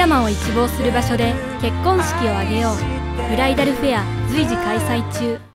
山を一望する場所で結婚式を挙げよう。ブライダルフェア随時開催中。